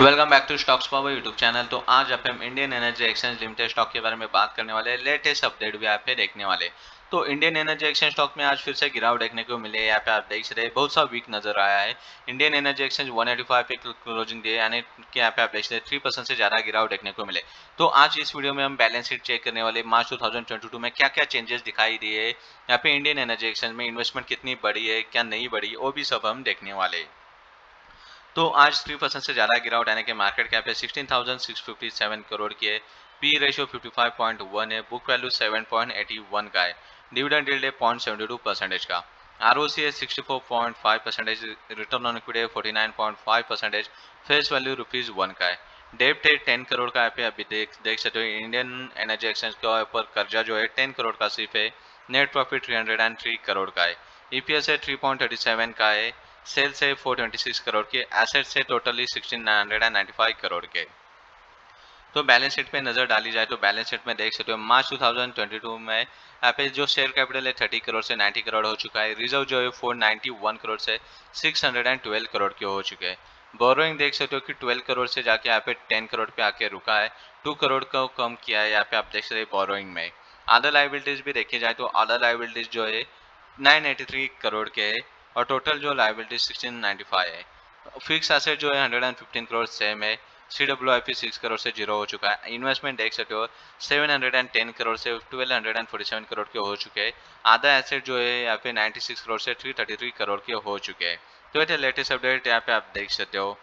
Welcome back to stocks power YouTube channel तो आज आप हम Indian energy exchange limited stock के बारे में बात करने वाले लेटेस्ट अपडेट भी आप देखने वाले तो इंडियन एनर्जी एक्सचेंज स्टॉक में आज फिर से गिरावट देखने को मिले यहाँ पे आप देख रहे बहुत सा वीक नज़र आया है। इंडियन एनर्जी एक्सचेंज 185 पे क्लोजिंग दिए यानी कि यहाँ पे आप देख रहे थ्री परसेंट से ज़्यादा गिरावट देखने को मिले। तो आज इस वीडियो में हम बैलेंस शीट चेक करने वाले मार्च टू में क्या क्या चेंजेस दिखाई दिए यहाँ पे इंडियन एनर्जी एक्सचेंज में इन्वेस्टमेंट कितनी बढ़ी है, क्या नहीं बढ़ी, वो भी सब हम देखने वाले तो आज थ्री परसेंट से ज़्यादा गिरावट आने के मार्केट कैप है sixteen thousand six fifty seven crore की है। P ratio fifty five point one है book value seven point eighty one का है। डिविडेंड यील्ड है पॉइंट सेवेंटी टू परसेंटेज का। आर ओ सी है sixty four point five percentage return on equity है forty nine point five percentage face value rupees one का है। डेप्ट है ten crore का है अभी देख देख सकते हो इंडियन एनर्जी एक्सचेंज के ऊपर कर्जा जो है टेन करोड़ का सिर्फ़ है। Net profit three hundred and three crore का है। ई पी एस है थ्री पॉइंट थर्टी सेवन का है। सेल्स है 426 करोड़ के एसेट्स है टोटली 1695 करोड़ के। तो बैलेंस शीट पे नज़र डाली जाए तो बैलेंस शीट में देख सकते हो, मार्च 2022 में यहाँ पे जो शेयर कैपिटल है 30 करोड़ से 90 करोड़ हो चुका है। रिज़र्व जो है 491 करोड़ से 612 करोड़ के हो चुके हैं। बोरोइंग देख सकते हो कि 12 करोड़ से जाके यहाँ पे 10 करोड़ पे आके रुका है। 2 करोड़ को कम किया है यहाँ पे आप देख सकते हैं बोरोइंग में। अदर लाइबिलिटीज भी देखी जाए तो अदर लाइबिलिटीज जो है 983 करोड़ के और टोटल जो लाइबिलिटी सिक्सटीन नाइन्टी फाइव है। फिक्स एसेट जो है hundred and fifteen crore same है। C W I P six crore से ज़ीरो हो चुका है। इन्वेस्टमेंट देख सकते हो seven hundred and ten crore से twelve hundred and forty seven crore के हो चुके हैं। आधा एसेट जो है, यहाँ पे नाइन्टी सिक्स करोड़ से थ्री थर्टी थ्री करोड़ के हो चुके हैं। तो ये लेटेस्ट अपडेट यहाँ पे आप देख सकते हो।